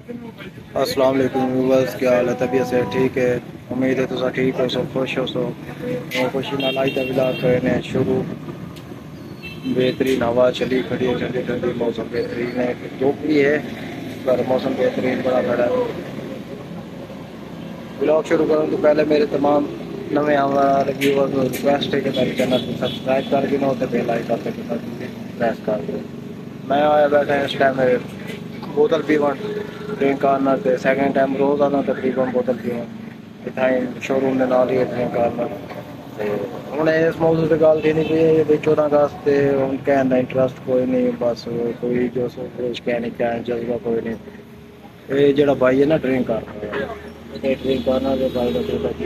अस्सलाम वालेकुम क्या हाल है तबीयत से ठीक है उम्मीद है तुम ठीक हो सो खुश हो सो और खुशी नाल आज का व्लॉग करने शुरू बेहतरीन हवा चली खड़ी ठंडी ठंडी मौसम बेहतरीन है धूप भी है पर मौसम बेहतरीन बड़ा बड़ा है ब्लॉग शुरू करूँ तो पहले मेरे तमाम नवे व्यूअर्स को रिक्वेस्ट है कि मेरे चैनल को सब्सक्राइब कर देना होते बेल आइकन पे प्रेस कर दो मैं आया बैठा इस टाइम బోతలు పీవండి ड्रिंक करना ते सैकेंड टाइम रोज आना तकरीबन बोतल पीना इत्थें शोरूम दे नाल ही ड्रिंक करना ते हून इस मौजू दी गल्ल थी निं भाई चौदां अगस्त ते हून कैन दा इंटरस्ट कोई निं बस कोई जो सोच कैन कैन जज्बा कोई निं एह् जेह्ड़ा भाई ऐ ना ड्रिंक करना ते ड्रिंक करना ते भाई दा कोई बची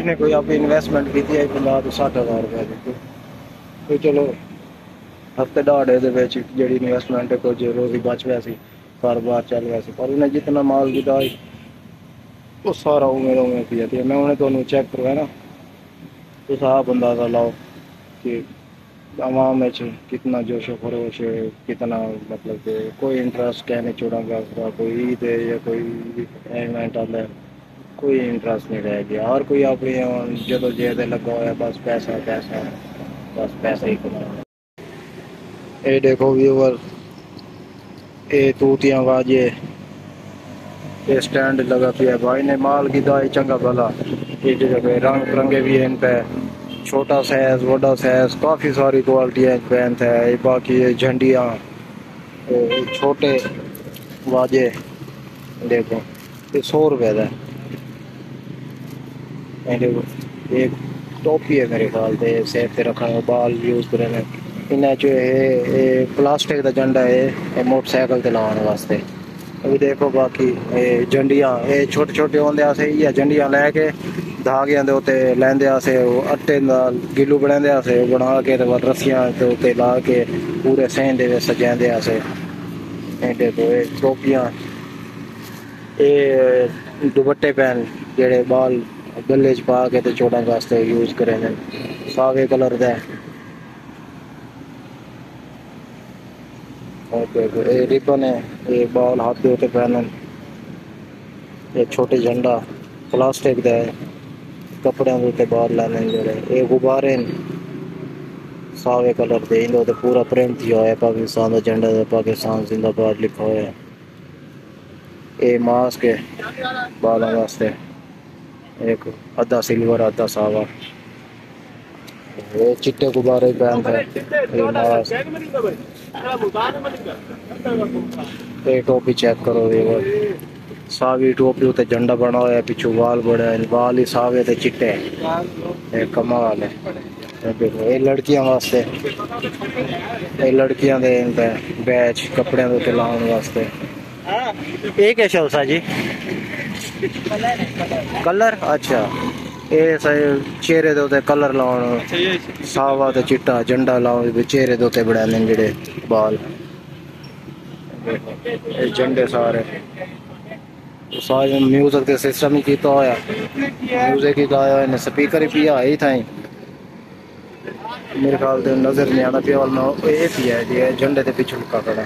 इन्हें कोई अपनी इन्वेस्टमेंट की थी पंजाह् तो सट्ठ हज़ार रपेआ दित्ती चलो ਹਫਤੇ ਡਾੜੇ ਦੇ ਵਿੱਚ ਜਿਹੜੀ ਇਨਵੈਸਟਮੈਂਟ ਹੈ ਕੁਝ ਰੋਜ਼ੀ ਬਚ ਗਿਆ ਸੀ ਕਾਰੋਬਾਰ ਚੱਲ ਰਿਹਾ ਸੀ ਪਰ ਉਹਨੇ ਜਿੰਨਾ ਮਾਲ ਗਿਦਾਈ ਉਹ ਸਾਰਾ ਉਵੇਂ ਦਾ ਉਵੇਂ ਪਿਆ ਤੇ ਮੈਂ ਉਹਨੇ ਤੁਹਾਨੂੰ ਚੈੱਕ ਕਰਵਾਇਆ ਨਾ ਤੁਸੀਂ ਆਪ ਅੰਦਾਜ਼ਾ ਲਾਓ कि आवाम में कितना जोश खरोश है कितना मतलब कि कोई इंटरेस्ट कहने चौड़ा का कोई ईद है या कोई इवेंट आता है कोई इंटरेस्ट नहीं रह गया हर कोई अपनी जदोजहद लगा हुआ है बस पैसा पैसा बस पैसा ही कमाना ये देखो व्यूवर ये तूतियाँ वाजे। ये स्टैंड लगा पिया भाई, ने माल की दाई चंगा भला। ये जगह रंग बिरंगे भी हैं इन पे छोटा साइज़ बड़ा साइज़, काफ़ी सारी क्वालिटी है पैंत है ये बाकी ये झंडियाँ छोटे वाजे। देखो ये सौ रुपए का देखो, एक टोपी है मेरे ख्याल से सेब पे रखा है बाल यूज़ करने इन्हें जो है प्लास्टिक का झंडा है मोटरसाइकिल से लाने वास्ते अभी देखो बाकी झंडिया ये छोटे छोटे होंगे अस इ झंडिया लैके धागे के उत्ते लेंदे अस आटे दा गिल्लू बनांदे अस बना के ते के ते उत्ते ला के पूरे सहन दे सजांदे अस एह्दे तो एह् टोपियाँ एह् दुपट्टे पैन जेडे बाल गले च पा के ते वास्ते यूज़ करेंदे सागे कलर दे ओके रिबन है ये बॉल हाथ के होते पहनन ये छोटे झंडा, प्लास्टिक का कपड़े कपड़ों के उत्ते बॉल लाने जोड़े ये गुब्बारे सावे कलर दे इन तो पूरा प्रिंट थी है, पाकिस्तान का झंडा तो पाकिस्तान जिंदाबाद लिखा हुआ है। ये मास्क है, बालों वास्ते। एक अद्धा सिल्वर अद्धा सावा। ये चिट्टे गुब्बारे पहन रहे ये टोपी चेक करो ये सावी टोपी उत्ते झंडा बना हुआ है पिछू वाल बड़े है वाल ही सावे ते चिट्टे ये कमाल है। ये लड़कियाँ वास्ते। ये लड़कियाँ दे इनते बैच कपड़े दे लाने वास्ते। ये कैसे हो जी? कलर? अच्छा। ये चेहरे दे कलर लाने। सावा तो चिट्टा, झंडा लाओ चेहरे दोते बड़ा ने जेड़े बाल। झंडे सारे। तो सारे म्यूज़िक के सिस्टम ही किया होया। म्यूज़िक ही गाया इन्हें स्पीकर ही पिया आई था मेरे ख्याल से नज़र नहीं आना पिया ना ये पिया जी झंडे के पीछे लुका खड़ा।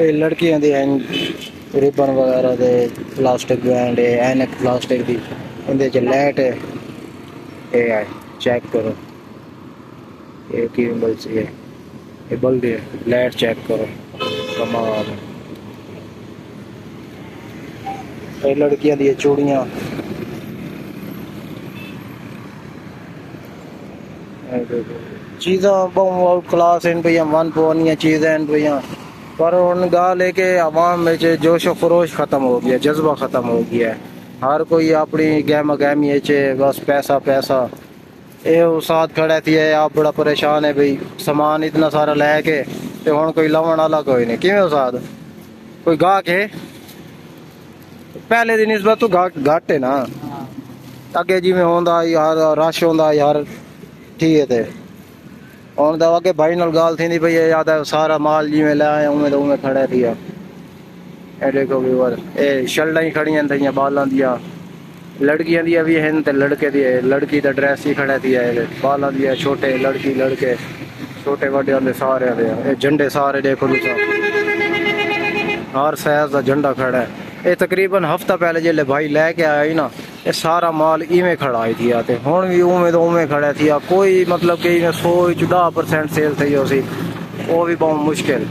ये लड़कियाँ दी रिबन वगैरह दे प्लास्टिक बैंड ऐनक प्लास्टिक दी। इंदे लैट है। ए आई चेक करो। ये की बल चाहिए ये बल दिए लेट चेक करो। कमाल ये लड़कियाँ दिए चूड़ियाँ। चीज़ा आउट क्लास इन भैया, मन पवानियाँ चीज़ें इन भैया। पर उन गा लेके आवाम में जोश व खरोश ख़त्म हो गया, जज्बा ख़त्म हो गया। है ਹਰ ਕੋਈ ਆਪਣੀ ਗਹਿਮਾ ਗਹਿਮੀ ਚ ਬਸ ਪੈਸਾ ਪੈਸਾ ਇਹ ਉਸਾਦ ਖੜਾ ਥੀ ਹੈ ਆਪ ਬੜਾ ਪਰੇਸ਼ਾਨ ਹੈ ਭਈ ਸਮਾਨ ਇਤਨਾ ਸਾਰਾ ਲੈ ਕੇ ਤੇ ਹੁਣ ਕੋਈ ਲਾਉਣ ਵਾਲਾ ਕੋਈ ਨਹੀਂ ਕਿਵੇਂ ਉਸਾਦ ਕੋਈ ਗਾਹਕ ਹੈ ਪਹਿਲੇ ਦੀ ਨਿਸਬਤ ਤੋਂ ਘੱਟ ਹੈ ਨਾ ਅੱਗੇ ਜਿਵੇਂ ਹੁੰਦਾ ਯਾਰ ਰਸ਼ ਹੁੰਦਾ ਯਾਰ ਠੀਕ ਹੈ ਤੇ ਹੁਣ ਦਾ ਅੱਗੇ ਭਾਈ ਨਾਲ ਗੱਲ ਥੀਂਦੀ ਪਈ ਹੈ ਯਾਦ ਸਾਰਾ ਮਾਲ ਜਿਵੇਂ ਲੈ ਆਇਆ ਉਵੇਂ ਦਾ ਉਵੇਂ ਖੜਾ ਥੀਆ ਇਹ ਦੇਖੋ ਵੀਵਰ ਇਹ ਸ਼ਲਡਾਂ ਹੀ ਖੜੀਆਂ ਥਈਆਂ ਬਾਲਾਂ ਦੀਆਂ ਲੜਕੀਆਂ ਦੀਆਂ ਵੀ ਹਨ ਤੇ ਲੜਕੇ ਦੀ ਲੜਕੀ ਦਾ ਡਰੈਸ ਹੀ ਖੜਾ ਥੀ ਹੈ ਬਾਲਾਂ ਦੀਆਂ ਛੋਟੇ ਲੜਕੀ ਲੜਕੇ ਛੋਟੇ ਵੱਡਿਆਂ ਦੇ ਸਾਰਿਆਂ ਦੇ ਆ। ਇਹ ਝੰਡੇ ਸਾਰੇ ਦੇਖੋ ਤੁਸੀਂ ਹਰ ਸਾਈਜ਼ ਦਾ ਝੰਡਾ ਖੜਾ ਹੈ ਇਹ ਤਕਰੀਬਨ ਹਫਤਾ ਪਹਿਲੇ ਜਿਹੜੇ ਭਾਈ ਲੈ ਕੇ ਆਇਆ ਸੀ ਨਾ ਇਹ ਸਾਰਾ ਮਾਲ ਇਵੇਂ ਖੜਾ ਹੀ ਥੀ ਆ ਤੇ ਹੁਣ ਵੀ ਉਵੇਂ ਦਾ ਉਵੇਂ ਖੜਾ ਥੀ ਆ ਕੋਈ ਮਤਲਬ ਕਿ ਇਹਨੇ 100 ਵਿੱਚ 10% ਸੇਲ થઈ ਹੋ ਸੀ ਉਹ ਵੀ ਬਹੁਤ ਮੁਸ਼ਕਿਲ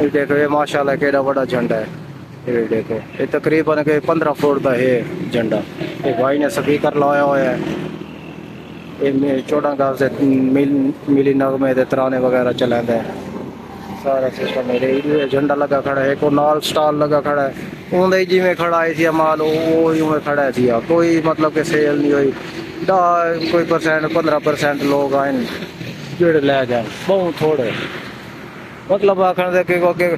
ਇਹ ਦੇਖੋ ਇਹ ਮਾਸ਼ਾਅੱਲਾ ਕਿਹੜਾ ਵੱਡਾ ਝੰਡਾ ਹੈ ਇਹ ਦੇਖੋ ਇਹ ਤਕਰੀਬਨ ਕਿ 15 ये देखो, ये तकरीबन के पंद्रह फुट का है झंडा। ये भाई ने स्पीकर लाया हुआ है। ये चौदह गाँव से मिल, मिली नगमे तराने वगैरह चलाते हैं। सारा सिस्टम झंडा लगा खड़ा है, एक नॉल स्टाल लगा खड़ा है। उन्हें जिमें खड़ा आई थी माल वो यूँ खड़ा थी कोई मतलब के सेल नहीं हुई। डा कोई परसेंट पंद्रह परसेंट लोग आए जोड़े लै जाए बहुत थोड़े। मतलब आखन देखे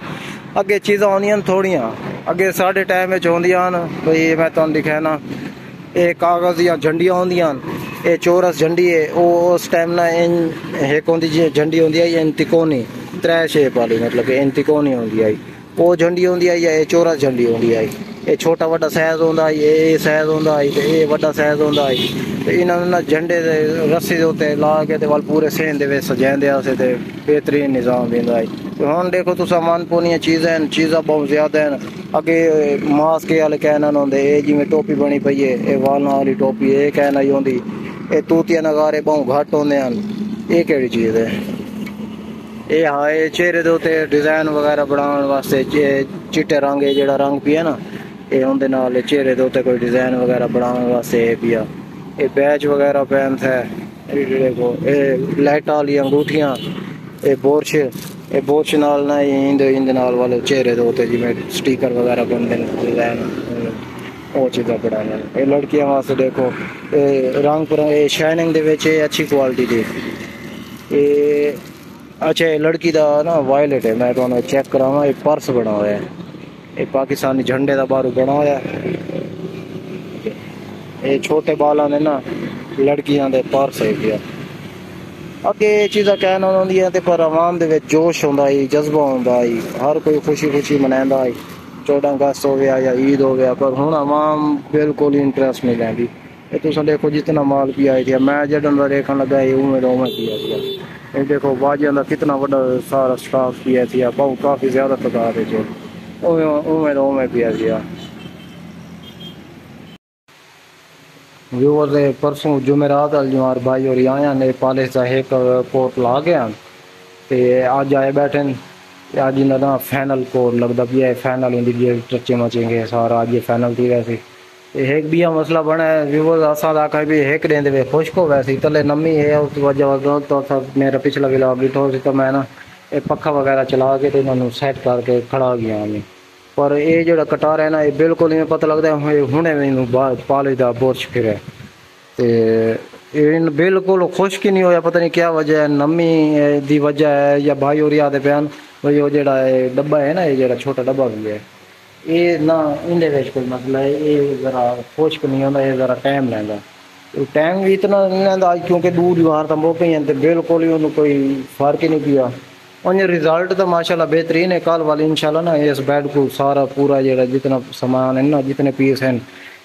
अगे चीज़ा आनियन थोड़िया। ਅੱਗੇ ਸਾਡੇ ਟਾਈਮ ਵਿੱਚ ਹੁੰਦੀਆਂ ਹਨ, ਬਈ ਮੈਂ ਤੁਹਾਨੂੰ ਦਿਖਾਇਆ ਇਹ ਕਾਗਜ਼ ਦੀਆਂ ਝੰਡੀਆਂ ਹੁੰਦੀਆਂ ਹਨ, ਇਹ ਚੌਰਸ ਝੰਡੀ ਹੈ ਉਹ ਉਸ ਟਾਈਮ ਨਾਲ ਇਨ ਇੱਕ ਹੁੰਦੀ ਜੀ ਝੰਡੀ ਹੁੰਦੀ ਹੈ ਇਹ ਤਿਕੋਣੀ ਤ੍ਰੈ ਸ਼ੇਪ ਵਾਲੀ, ਮਤਲਬ ਕਿ ਇਨ ਹੁੰਦੀ ਹੈ ਉਹ ਝੰਡੀ ਹੁੰਦੀ ਹੈ ਇਹ ਚੌਰਸ ਝੰਡੀ ਹੁੰਦੀ ਹੈ ਇਹ ਛੋਟਾ ਵੱਡਾ ਸਾਈਜ਼ ਹੁੰਦਾ ਹੈ ਇਹ ਸਾਈਜ਼ ਹੁੰਦਾ ਹੈ ਤੇ ਇਹ ਵੱਡਾ ਸਾਈਜ਼ ਹੁੰਦਾ ਹੈ ਤੇ ਇਹਨਾਂ ਨੂੰ ਨਾ ਝੰਡੇ ਦੇ ਰੱਸੇ ਦੇ ਉੱਤੇ ਲਾ ਕੇ ਤੇ ਵੱਲ ਪੂਰੇ ਸੇਨ ਦੇ ਵਿੱਚ ਸਜਾਉਂਦੇ ਆਸੇ ਤੇ ਬਿਹਤਰੀਨ ਨਿਜ਼ਾਮ ਦਿੰਦਾ ਹੈ ਹੁਣ ਦੇਖੋ ਤੁਸੀਂ ਮਨ ਪੋਨੀਆਂ ਚੀਜ਼ਾਂ ਹਨ, ਚੀਜ਼ਾਂ ਬਹੁਤ ਜ਼ਿਆਦਾ ਹਨ। ਅੱਗੇ ਮਾਸਕ ਵਾਲੇ ਕਹਿਣਾ ਹੁੰਦੇ ਇਹ ਜਿਵੇਂ ਟੋਪੀ ਬਣੀ ਪਈ ਹੈ, ਇਹ ਵਾਲਾਂ ਵਾਲੀ ਟੋਪੀ, ਇਹ ਕਹਿਣਾ ਹੀ ਹੁੰਦੀ ਇਹ ਤੂਤੀਆਂ ਨਗਾਰੇ ਬਹੁਤ ਘੱਟ ਹੁੰਦੇ ਹਨ। ਇਹ ਕਿਹੜੀ ਚੀਜ਼ ਹੈ? ਇਹ ਹਾਏ ਚਿਹਰੇ ਦੇ ਉੱਤੇ ਡਿਜ਼ਾਈਨ ਵਗੈਰਾ ਬਣਾਉਣ ਵਾਸਤੇ ਚਿ- ਚਿੱਟੇ ਰੰਗ ਇਹ ਜਿਹੜਾ ਰੰਗ ਪਿਆ ਨਾ ਇਹ ਉਹਦੇ ਨਾਲ ਇਹ ਚਿਹਰੇ ਦੇ ਉੱਤੇ ਕੋਈ ਡਿਜ਼ਾਈਨ ਵਗੈਰਾ ਬਣਾਉਣ ਵਾਸਤੇ ਇਹ ਪਿਆ ਇਹ ਬੈਚ ਵਗੈਰਾ ਪੈਂਸ ਹੈ ਇਹ ਜਿਹੜੇ ਕੋ ਇਹ ਲਾਈਟਾਂ ਵਾਲੀ ਅੰਗੂਠੀਆਂ ਇਹ ਬੋਰਸ਼ ਇਹ ਬੋਰਸ਼ ਨਾਲ ਨਾ ਇਹ ਇੰਦੇ ਇੰਦੇ ਨਾਲ ਵਾਲੇ ਚਿਹਰੇ ਦੇ ਉੱਤੇ ਜਿਵੇਂ ਸਟicker ਵਗੈਰਾ ਬਣਦੇ ਨੇ ਡਿਜ਼ਾਈਨ ਉਹ ਚੀਜ਼ਾਂ ਬਣਾਉਣੀਆਂ ਨੇ। ਇਹ ਲੜਕੀਆਂ ਵਾਸਤੇ ਦੇਖੋ ਇਹ ਰੰਗ ਪਰ ਇਹ ਸ਼ਾਈਨਿੰਗ ਦੇ ਵਿੱਚ ਇਹ ਅੱਛੀ ਕੁਆਲਿਟੀ ਦੀ ਇਹ अच्छा लड़की का ना वायलेट है, मैं तो चेक करावा, ये पर्स बना हुआ है। ये पाकिस्तानी झंडे का बारू बना हुआ है। ये छोटे बालों ने ना, लड़कियाँ दे पर्स है अगे चीज़ा कहना होंदियाँ ते पर आवाम जोश होंदा है, जज्बा होंदा है, हर कोई खुशी खुशी मना चौदह अगस्त हो गया या ईद हो गया पर हूँ आवाम बिल्कुल ही इंटरेस्ट नहीं लैंदी। तुम देखो जितना माल पिया थी मैं जडन देखने लगा ये उमें उमें पिया थी ये देखो, बाजिया का कितना बड़ा सारा स्टाफ भी है थी बहु काफ़ी ज़्यादा तादाद है जो। उमें तो उमें भी है गया व्यूवर परसों जुमेरात अलजुमार भाई और आया ने पाले का एक पोर्ट ला गया। तो अज आए बैठे अज इन्हों फाइनल कोर्ट लगता भी है फाइनल उनकी ट्रचे मचेंगे सारा। अज फाइनल थी वैसे। ते एक भी मसला बना है व्यूअर्स असा दा कह भी एक देंदे वे खुश्क हो वैसे तले नमी है उस वजह वजह तो था मेरा पिछला व्लॉग डिठो सी तो मैं ना ਇਹ ਪੱਖਾ ਵਗੈਰਾ ਚਲਾ ਕੇ ਤੇ ਇਹਨਾਂ ਨੂੰ ਸੈੱਟ ਕਰਕੇ ਖੜਾ ਗਿਆ ਮੈਂ ਪਰ ਇਹ ਜਿਹੜਾ ਕਟਾਰ ਹੈ ਨਾ ਇਹ ਬਿਲਕੁਲ ਨਹੀਂ ਪਤਾ ਲੱਗਦਾ ਇਹ ਹੁਣੇ ਮੈਨੂੰ ਬਾਅਦ ਪਾਲੇ ਦਾ ਬੋਰਸ਼ ਫਿਰਿਆ ਤੇ ਇਹ ਬਿਲਕੁਲ ਖੁਸ਼ਕ ਹੀ ਨਹੀਂ ਹੋਇਆ ਪਤਾ ਨਹੀਂ ਕੀ ਵਜ੍ਹਾ ਹੈ ਨਮੀ ਅਹ, ਦੀ ਵਜ੍ਹਾ ਹੈ ਜਾਂ ਭਾਈ ਹੋਰੀ ਆਦੇ ਪਿਆਨ ਵੀ ਉਹ ਜਿਹੜਾ ਇਹ ਡੱਬਾ ਹੈ ਨਾ ਇਹ ਜਿਹੜਾ ਛੋਟਾ ਡੱਬਾ ਵੀ ਹੈ ये ना इन कोई मसला है, ये जरा खुश नहीं होता ये जरा टाइम लगा टाइम भी इतना नहीं लगा क्योंकि दूर जवाहर तो मोके ही तो बिल्कुल ही उन्होंने कोई फ़र्क ही नहीं पिया उन्हें रिज़ल्ट तो माशाल्लाह बेहतरीन है, कल वाली इंशाल्लाह ना इस बेड को सारा पूरा जरा जितना सामान है ना, जितने पीस हैं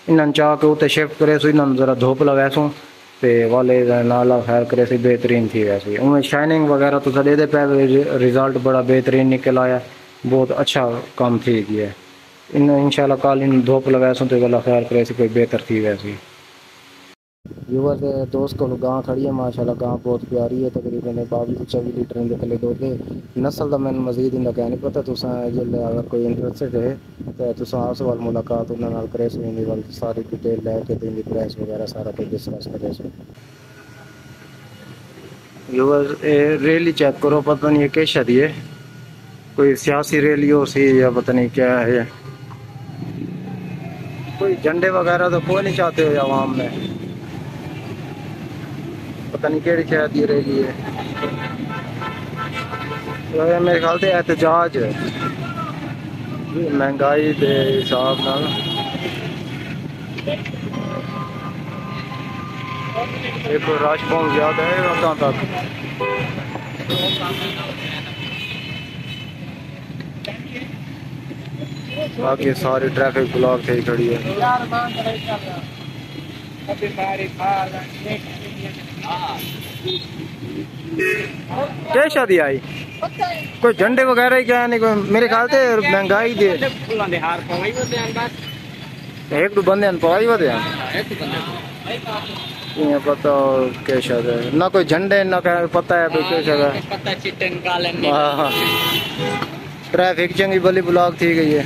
इन्होंने चाह के उत्ते शिफ्ट करे, सो इन्होंने जरा धुप लवैसों तो वाले नाला खैर करे, सी बेहतरीन थी वैसे। उन्हें शाइनिंग वगैरह तो सदे पे रिज़ल्ट बड़ा बेहतरीन निकल आया, बहुत अच्छा काम थी है इन इंशाल्लाह कल इन धूप लगाए सो तो वाला ख्याल करे से कोई बेहतर थी वैसी व्यूवर दोस्त को गाँव खड़ी है माशाल्लाह गाँव बहुत प्यारी है तकरीबन बावी तो चौबी लीटर इन थले दोगे नस्ल का मैं मजीद इनका कहना पता तुसा ज़िले अगर कोई इंटरेस्टेड है तो तुसा आपस वाल मुलाकात उन्होंने करे सो इन वाल सारी डिटेल लैके तो इनकी प्राइस वगैरह सारा कुछ डिस्कस करे सो। व्यूवर रेली चेक करो पता नहीं किस दी है? कोई सियासी रैली हो सी या पता नहीं क्या है। कोई झंडे वगैरह तो कोई नहीं चाहते हो आवाम में। पता नहीं केड़ी शायद ये रैली है। तो मेरे ख्याल से एहतजाज है। महँगाई के हिसाब नाल। एक रश बहुत ज़्यादा है उतना तक। बाकी सारी ट्रैफ़िक ब्लॉक थे खड़ी है। क्या शादी आई? कोई झंडे वगैरह ही क्या नहीं कोई मेरे ख्याल से महँगाई दे। एक दो बंदे पवाई वदे ये पता क्या शादी है। ना कोई झंडे ना क्या पता है कोई क्या शादी है हाँ। ट्रैफ़िक चंगी भली ब्लॉक थी गई है।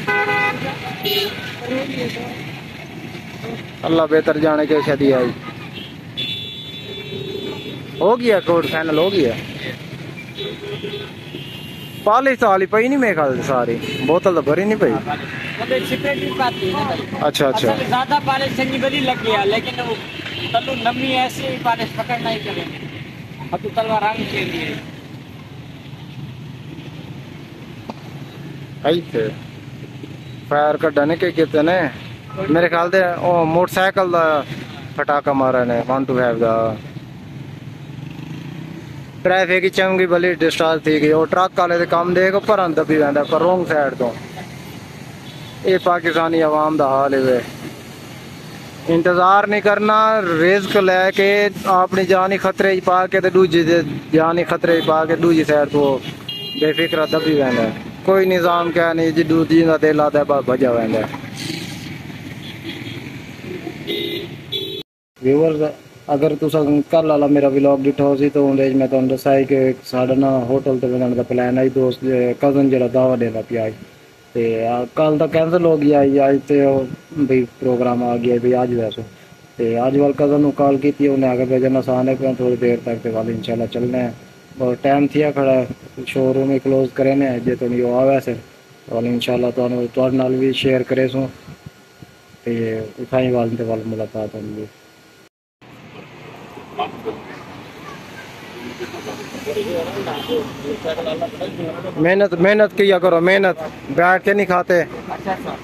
अल्लाह बेहतर जाने के शादी आई हो गया कोड फाइनल हो गया पॉलिश तो हाली पई नहीं मेरे ख्याल से सारी बोतल तो भरी नहीं पई अच्छा अच्छा ज़्यादा पालिश चंगी बड़ी लग गया लेकिन वो तल्लू नमी ऐसी ही पालिश पकड़ना ही करेंगे अब तो तलवार रंग के लिए आई थे फायर ਕੱਢਣੇ ਕਿ ਕਿਤੇ ਨੇ ਮੇਰੇ ਖਿਆਲ ਤੇ ਉਹ ਮੋਟਰਸਾਈਕਲ ਦਾ ਫਟਾਕਾ ਮਾਰਿਆ ਨੇ 125 ਦਾ ਟ੍ਰੈਫਿਕ ਚੰਗੀ ਬਲੀ ਡਿਸਟਾਰਜ ਥੀ ਗਈ ਉਹ ਟਰੱਕ ਵਾਲੇ ਦੇ ਕੰਮ ਦੇਖ ਭਰਨ ਦੱਬੀ ਜਾਂਦਾ ਪਰ ਰੋਂਗ ਸਾਈਡ ਤੋਂ ਇਹ ਪਾਕਿਸਤਾਨੀ ਆਵਾਮ ਦਾ ਹਾਲ ਹੈ ਵੇ ਇੰਤਜ਼ਾਰ ਨਹੀਂ ਕਰਨਾ ਰਿਜ਼ਕ ਲੈ ਕੇ ਆਪਣੀ ਜਾਨ ਹੀ ਖਤਰੇ 'ਚ ਪਾ ਕੇ ਤੇ ਦੂਜੀ ਦੇ ਜਾਨ ਹੀ ਖਤਰੇ 'ਚ ਪਾ ਕੇ ਦੂਜੀ ਸਾਈਡ कोई निज़ाम क्या नहीं, जी दूध जी तेल आता है भजा वेंदा व्यूवर अगरि तुसां कल आला मेरा व्लॉग ॾिठो हुओसीं त उन में तव्हां ॾसाई की साढे न होटल ते वञण जो प्लैन आई, दोस्त कज़न जहिड़ा दावा ॾियणा पिया आई। ते कल त कैंसिल हो गया आई अॼु ते भई प्रोग्राम आ गया भई अॼु वैसे। ते अज्ज वाल कज़न नूं काल कीती, उन्नै आखेआ भेजन असान है थोड़ी देर तक ते वाल इंशाल्लाह चलने हैं। और टाइम थिया खड़ा है शोरूम ही क्लोज करे ने जे तुम यो आवे से और इंशाल्लाह ਤੁਹਾਨੂੰ ਤੁਹਾਡੇ ਨਾਲ ਵੀ ਸ਼ੇਅਰ ਕਰੇ ਸੋ ਤੇ ਉਠਾਈ ਵਾਲ ਤੇ ਵਾਲ ਮੁਲਾਕਾਤ ਹੋਣੀ मेहनत मेहनत किया करो मेहनत बैठ के नहीं खाते अच्छा अच्छा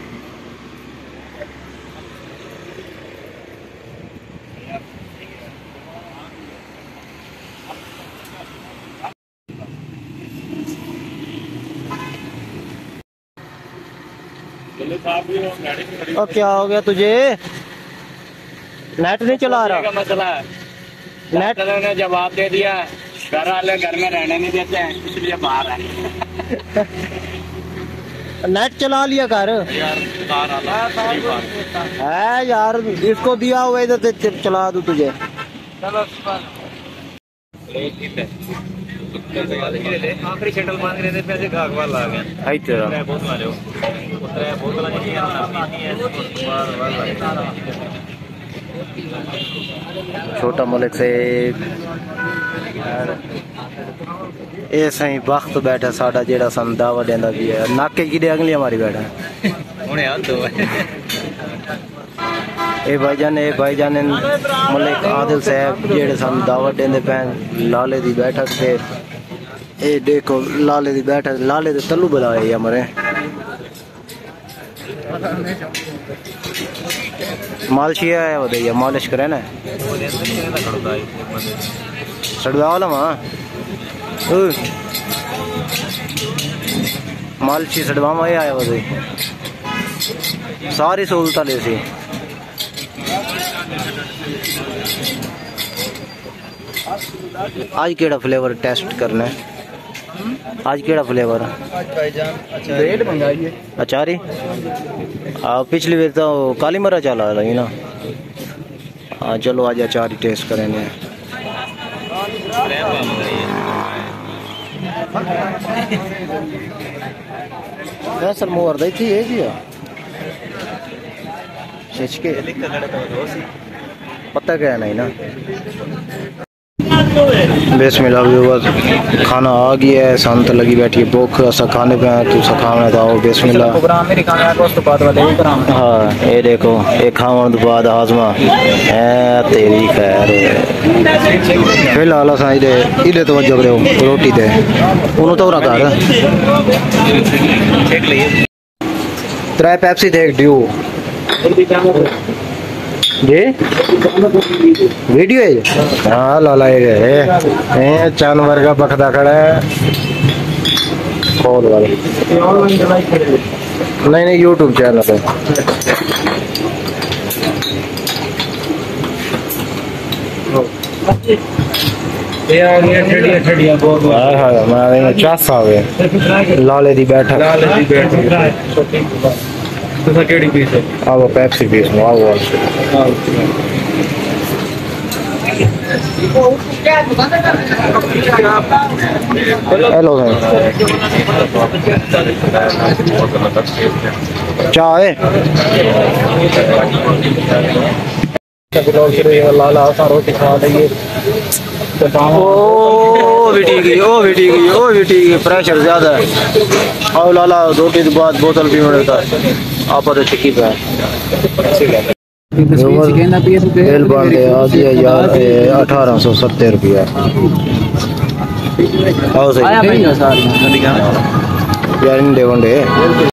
अब क्या हो गया तुझे? नेट नहीं चला रहा। मसला नेट ने जवाब दे दिया घर वाले घर में रहने नहीं देते हैं इसलिए बाहर है। नेट चला लिया कर है यार इसको दिया हुआ ते- चला दूँ तुझे। चलो। आखिरी शटल मांग रहे थे पैसे गाग वाला आ गया हाई तेरा त्रै बोतलां दिओ त्रै बोतलां जेह्ड़ियां बार बार छोटा मलिक से ਇਹ ਸਹੀ ਵਕਤ ਬੈਠਾ ਸਾਡਾ ਜਿਹੜਾ ਸਾਨੂੰ ਦਾਵਾ ਦਿੰਦਾ ਵੀ ਹੈ ਨਾਕੇ ਕਿਹਦੇ ਅਗਲੀ ਮਾਰੀ ਬੈਠਾ ਹੁਣੇ ਆ ਦੋ ਇਹ ਭਾਈਜਾਨ ਇਹ ਭਾਈਜਾਨ ਮਲਿਕ ਆਦਿਲ ਸਾਹਿਬ ਜਿਹੜੇ ਸਾਨੂੰ ਦਾਵਤ ਦਿੰਦੇ ਪੈਣ ਲਾਲੇ ਦੀ ਬੈਠਕ ਤੇ ये देखो, लाले दी बैठा, लाले दे तलू बुलाए मरे मालशी आया वो भैया मालिश करे ना। सड़दा वाला वहाँ मालशी सड़वावा आया वो सारी सहूलत ले सी। आज केड़ा फ्लेवर टेस्ट करना है? आज केड़ा फ्लेवर मंगाइए अचारी। हाँ। पिछली बार तो काली मरा चला रही ना? हाँ चलो आज अचारी टेस्ट करेंगे। सर मोर दी थी है। जी छिच के पता क्या नहीं ना। व्यूअर्स खाना आ गया है संत लगी बैठी है भूख असा खाने पे तू सा खाने तो आओ प्रोग्राम हाँ ये देखो ये खावन तो बाद हाजमा है तेरी खैर। फ़िलहाल असा इधे इधे तो रोटी ते उन्हों तो कर त्रै पैप्सी थे एक ड्यू जी? वीडियो है? हाँ लाला ये है। जानवर का बखदा खड़ा है। खोल वाले। नहीं नहीं यूट्यूब चैनल पे ये आ गया ठेडिया ठेडिया बहुत हाय हाय मैं चास लाले दी बैठक। लाल जी बैठ तो केड़ी पीस है? अब पेप्सी पीस में आओ हेलो चाय? लाला सा रोटी खा देंगे ओ भी ओ भी ओ भी प्रेशर ज़्यादा है। आओ लाला रोटी के बाद बोतल पी मिलता है आप तो चिक्की पे बिल बन गया आ गया यार अठारह सौ सत्तर रुपया। आओ सही। यार इन दे